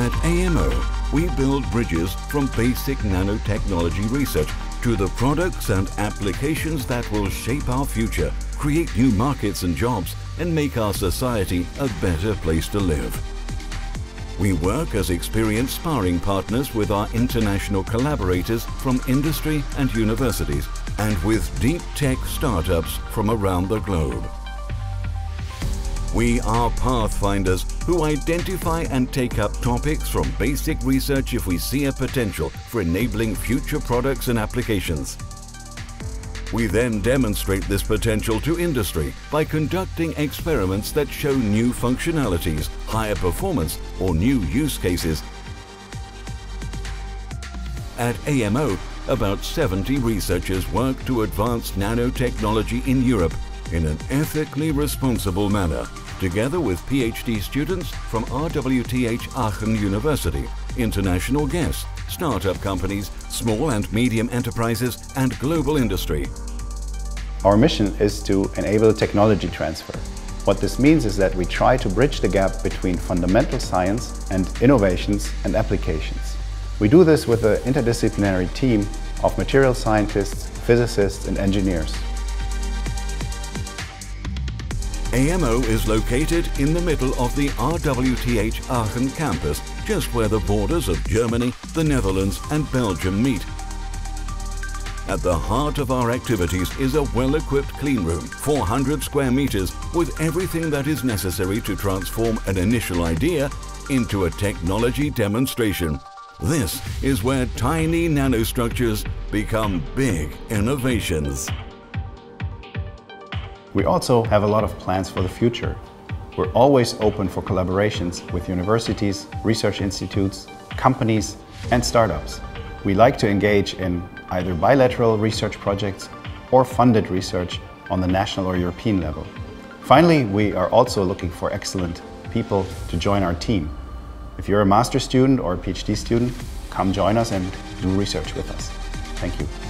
At AMO, we build bridges from basic nanotechnology research to the products and applications that will shape our future, create new markets and jobs, and make our society a better place to live. We work as experienced sparring partners with our international collaborators from industry and universities and with deep tech startups from around the globe. We are pathfinders who identify and take up topics from basic research if we see a potential for enabling future products and applications. We then demonstrate this potential to industry by conducting experiments that show new functionalities, higher performance or new use cases. At AMO, about 70 researchers work to advance nanotechnology in Europe in an ethically responsible manner, together with PhD students from RWTH Aachen University, international guests, startup companies, small and medium enterprises and global industry. Our mission is to enable technology transfer. What this means is that we try to bridge the gap between fundamental science and innovations and applications. We do this with an interdisciplinary team of material scientists, physicists and engineers. AMO is located in the middle of the RWTH Aachen campus, just where the borders of Germany, the Netherlands and Belgium meet. At the heart of our activities is a well-equipped clean room, 400 square meters, with everything that is necessary to transform an initial idea into a technology demonstration. This is where tiny nanostructures become big innovations. We also have a lot of plans for the future. We're always open for collaborations with universities, research institutes, companies and startups. We like to engage in either bilateral research projects or funded research on the national or European level. Finally, we are also looking for excellent people to join our team. If you're a master student or a PhD student, come join us and do research with us. Thank you.